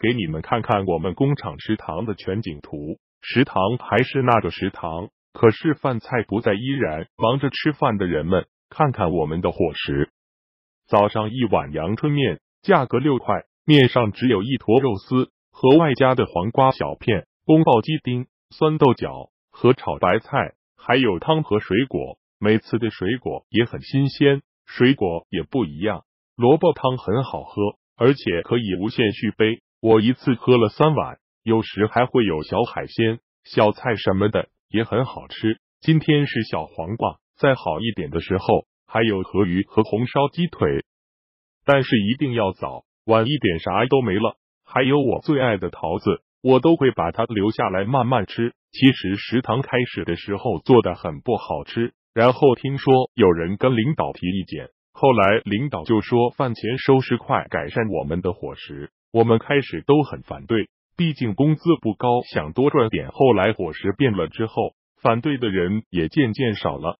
给你们看看我们工厂食堂的全景图。食堂还是那个食堂，可是饭菜不再，依然忙着吃饭的人们。看看我们的伙食，早上一碗阳春面，价格六块，面上只有一坨肉丝和外加的黄瓜小片、宫爆鸡丁、酸豆角和炒白菜，还有汤和水果。每次的水果也很新鲜，水果也不一样。萝卜汤很好喝，而且可以无限续杯。我一次喝了三碗，有时还会有小海鲜、小菜什么的，也很好吃。今天是小黄瓜。再好一点的时候，还有河鱼和红烧鸡腿，但是一定要早，晚一点啥都没了。还有我最爱的桃子，我都会把它留下来慢慢吃。其实食堂开始的时候做的很不好吃，然后听说有人跟领导提意见，后来领导就说饭前收拾快，改善我们的伙食。我们开始都很反对，毕竟工资不高，想多赚点。后来伙食变了之后，反对的人也渐渐少了。